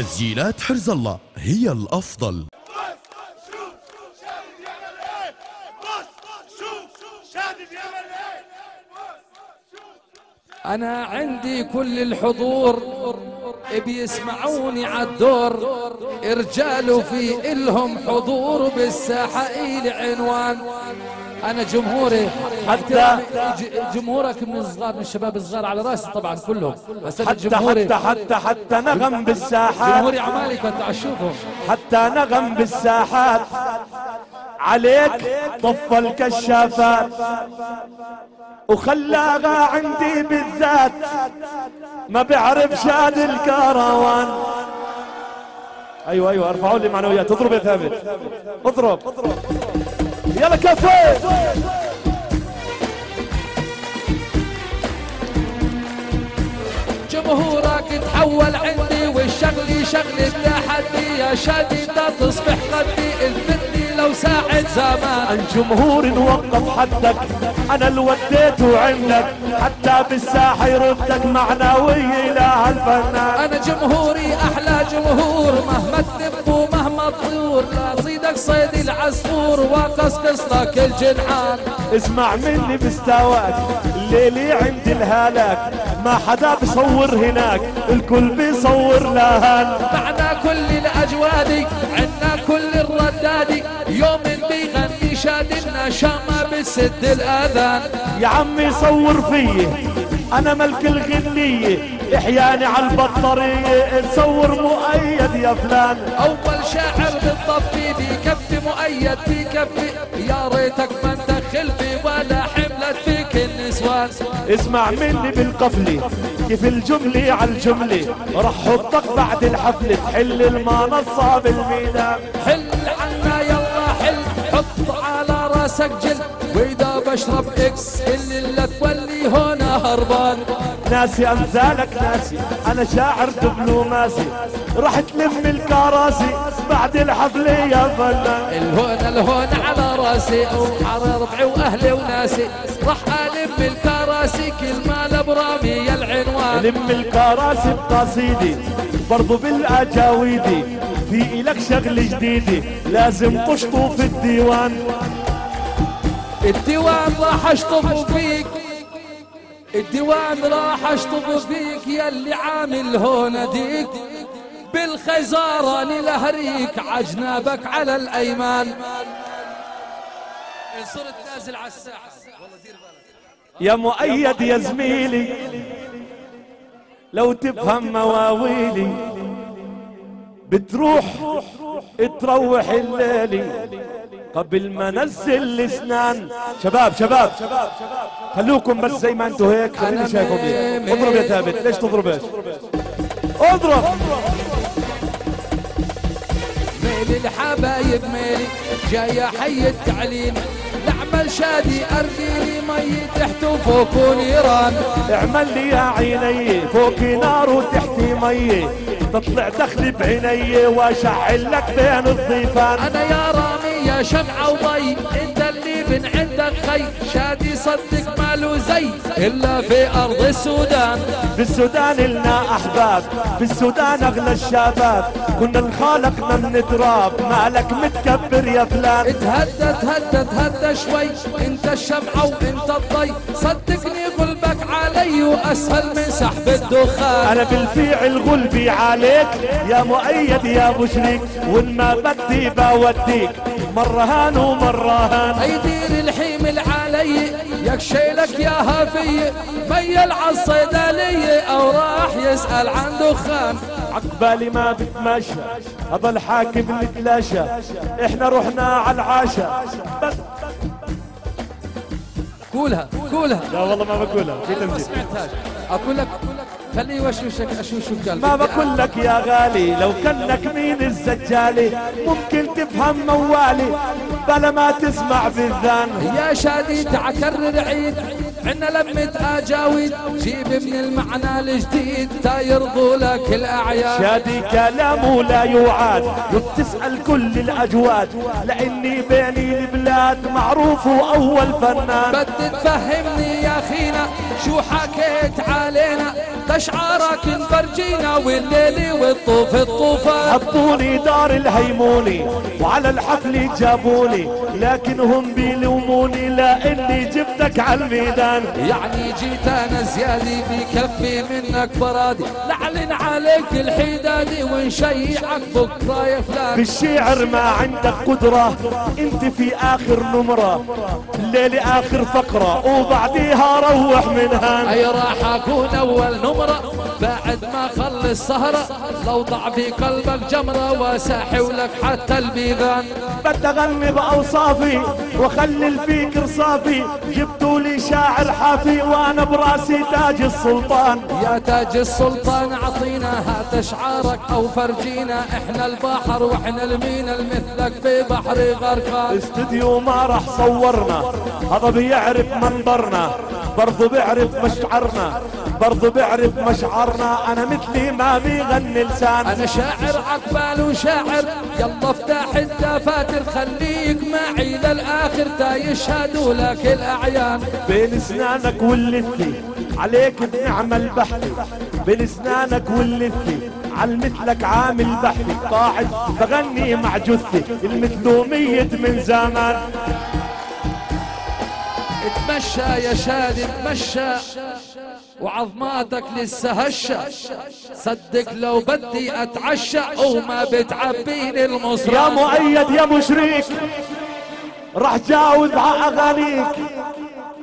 تسجيلات حرز الله. هي الأفضل. أنا عندي كل الحضور بيسمعوني عالدور رجال في إلهم حضور بالساحة إلي عنوان. أنا جمهوري حتى جمهورك من الصغار من الشباب الصغار على راسي طبعا كلهم. بس حتى جمهوري حتى حتى حتى نغم بالساحات. جمهوري عمالي كنت أشوفهم. حتى نغم بالساحات. عليك طف الكشافات. وخلاها عندي بالذات. ما بيعرف شاد الكروان أيوه أيوه أرفعوا لي معنويات. اضرب يا ثابت. اضرب. يلا كفي جمهورك تحول عندي والشغل شغل التحدي يا شديدة تصبح قدي الفتني لو ساعد زمان. الجمهور نوقف حدك أنا اللي وديته عندك حتى بالساحة يردك معنوي لا الفنان أنا جمهوري أحلى جمهور مهما تلف ومهما تطور لا صيد العصفور وقصقص لك الجنحان. اسمع مني بستواك الليلي عند الهلاك. ما حدا بصور هناك الكل بيصور لهان معنا كل الاجوادي عنا كل الردادي يوم بيغني شادنا شامة بسد الآذان. يا عمي صور فيي أنا ملك الغنية إحياني على البطارية تصور مؤيد يا فلان. أول شاعر بالطفي بكفي مؤيد بكفي يا ريتك ما تدخل في ولا حملت فيك النسوان. اسمع مني بالقفلة كيف الجملة على الجملة. رح حطك بعد الحفلة تحل المنصة بالميدان حل عنا يلا حل حط على راسك جل. وإذا بشرب إكس اللي تولي هنا هربان ناسي أمثالك ناسي. أنا شاعر دبلوماسي رح تلم الكراسي. بعد الحفلة يا فنان. الهون الهون على راسي. وعلى ربعي وأهلي وناسي. راح ألم الكراسي. كل ما لبرامي العنوان. لم الكراسي بقصيدي. برضو بالاجاويدي في إلك شغل جديدة لازم تشطو في الديوان. الديوان راح اشطف فيك. الديوان راح اشطف فيك يا اللي عامل هون ديك بالخزارة لهريك عجنابك على الايمان ان صرت نازل على الساحة يا مؤيد يا زميلي لو تفهم مواويلي بتروح تروح الليلي قبل ما نزل الاسنان. شباب شباب خلوكم بس زي ما أنتوا هيك خليني شايفهم. اضرب يا ثابت. ليش تضربش اضرب. ميلي الحبايب ميلي جاي حي التعليم. نعمل شادي ارجيلي مي تحت وفوق نيران اعمل لي يا عيني فوقي نار وتحتي مي. تطلع دخلي بعيني واشعل لك بين الضيفان. أنا يا رامي يا شمعة وضي انت اللي من عندك خي شادي صدق ماله زي. إلا في أرض السودان. بالسودان لنا أحباب بالسودان اغلى الشباب. كنا نخالقنا من تراب مالك متكبر يا فلان. تهدى تهدى تهدى شوي. إنت الشمعة وإنت الضي. صدقني قلبك علي وأسهل من سحب الدخان. أنا بالفعل غلبي عليك يا مؤيد يا شريك وإن ما بدي بوديك مرة هان ومرة هان يدير الحيمل علي يكشيلك يا هافي. ميل عالصيدلية أو راح يسأل عن دخان. عقبالي ما بتمشى هذا الحاكم نتلاشى. إحنا رحنا على العاشا. قولها قولها. لا والله ما بقولها في ما تمثيل سمعتهاش. أقول لك خليه يوشوشك أشوشك قلبي. ما بقول لك يا غالي لو كنك مين الزجالي ممكن تفهم موالي بلا ما تسمع بالذان. يا شادي تعكرر عيد عنا لمة آجاويد. جيب من المعنى الجديد تا يرضوا لك الأعياد. شادي كلامه لا يعاد وبتسأل كل الأجواد لأني بيني البلاد معروف وأول فنان بدي تفهمني يا أخينا شو حكيت علينا؟ تشعارك نفرجينا والليل والطوف الطوفان حطوني دار الهيموني وعلى الحفل جابوني لكن هم بيلوموني لأني جبتك على الميدان. يعني جيت أنا زيادي بكفي منك برادي نعلن عليك الحدادي ونشيعك بكرة يا فلان. بالشعر ما عندك قدرة أنت في آخر نمرة الليلة آخر فقرة وبعديها روح منها. أي راح أكون أول نمرة؟ بعد ما خلص سهرة لو ضع في قلبك جمرة واساحي لك حتى البيبان بدي اغني بأوصافي واخلي الفكر صافي. جبتوا لي شاعر حافي وأنا براسي تاج السلطان. يا تاج السلطان أعطينا هات أشعارك أو فرجينا. إحنا البحر وإحنا المينا المثلك في بحر غرقان. استديو ما راح صورنا هذا بيعرف منظرنا برضو بيعرف مشعرنا. برضو بيعرف مشعرنا. أنا مثلي ما بيغني لسان. أنا شاعر عقبال وشاعر. يلا افتح الدفاتر خليك معي للآخر. تا يشهدوا لك الأعيان. بين اسنانك واللثي عليك بنعمل بحثي بين اسنانك واللثي على مثلك عامل بحثي قاعد بغني مع جثي. المثلومية من زمان. اتمشى يا شادي اتمشى. وعظماتك لسه هشة صدق لو بدي أتعشى وما بتعبيني يا المصران مؤيد يا مشريك راح جاوز على أغانيك.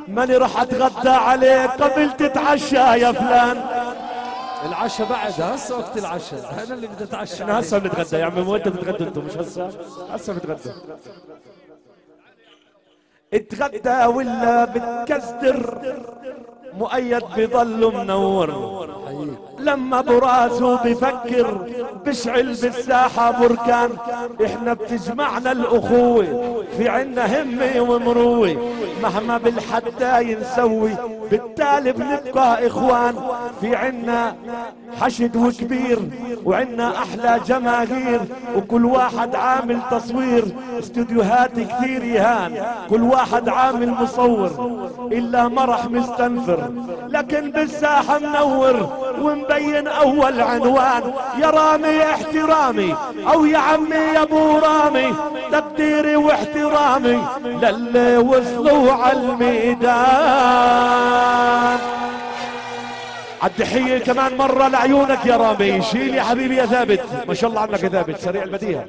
ماني راح أتغدى عليك قبل تتعشى يا فلان. العشاء بعد هسه وقت العشاء. أنا اللي بدي أتعشى إحنا هسه بنتغدى يا عمي مو أنت بتتغدى أنتم مش هسه؟ هسه بنتغدى اتغدى ولا بتكسر؟ مؤيد بضل منور لما براسه بفكر بشعل بالساحة بركان. إحنا بتجمعنا الأخوة في عنا همة ومروة. مهما بالحداي نسوي بالتالي بنبقى إخوان. في عنا حشد وكبير وعنا أحلى جماهير. وكل واحد عامل تصوير. استوديوهات كثير يهان. كل واحد عامل مصور. إلا مرح مستنفر. لكن بالساحة منور ومبين أول عنوان. يا رامي احترامي أو يا عمي يا أبو رامي. تقديري واحترامي للي وصلوا على الميدان. التحية كمان مرة لعيونك يا رامي. شيل يا حبيبي يا ثابت. ما شاء الله عنك يا ثابت. سريع البديهة.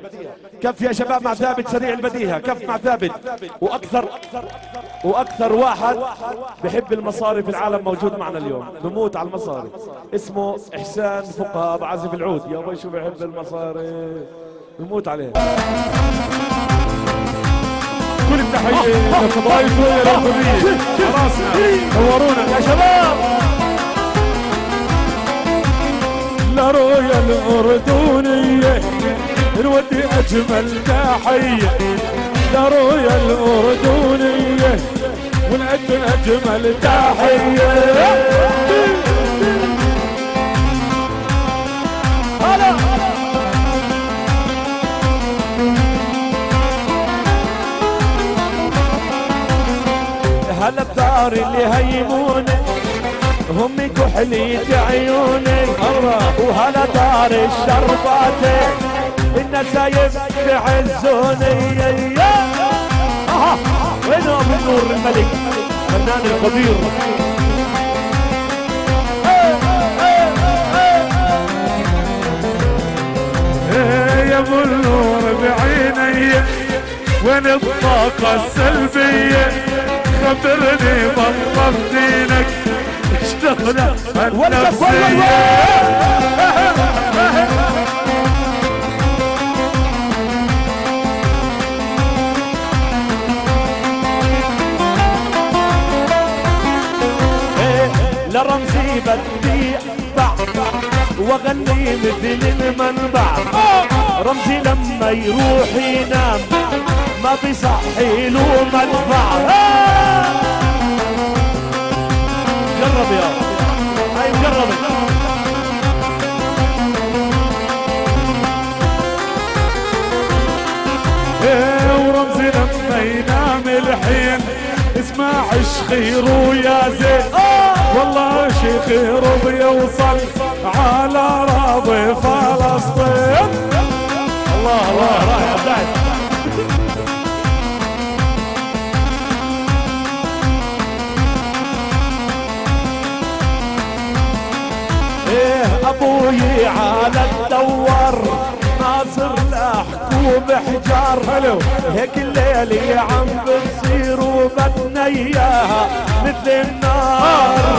كف يا شباب مع ثابت. سريع البديهة. كف مع ثابت. وأكثر وأكثر واحد بحب المصاري في العالم موجود معنا اليوم. بموت على المصاري. اسمه إحسان فقهاء بعزف العود. يا أبوي شو بحب المصاري. بموت عليه. كل التحية لفضائي سوريا الأردنية أجمل تحية لرويا الأردنية ونقدم أجمل تحية هلا. بدار اللي هيموني هم كحلية عيوني. وهلا دار الشربات النسايب بعزوني أها وين أبو نور الملك؟ فنان القدير إيه يا أبو النور بعيني وين الطاقة السلبية؟ خبرني بطل دينك شلون النفسية واغني مثل المنبع. رمزي لما يروح ينام ما بيصحي له مدفع جرب يا هاي جربت إيه ورمزي لما ينام الحين اسمع خيره يا زين. والله شيخ رضي يوصل على راضي فلسطين. الله الله راح سعد إيه أبوي على الدوار ناصر لحكوم حجار حلو. هيك الليل عم بتصير وبدنا اياها مثل النار.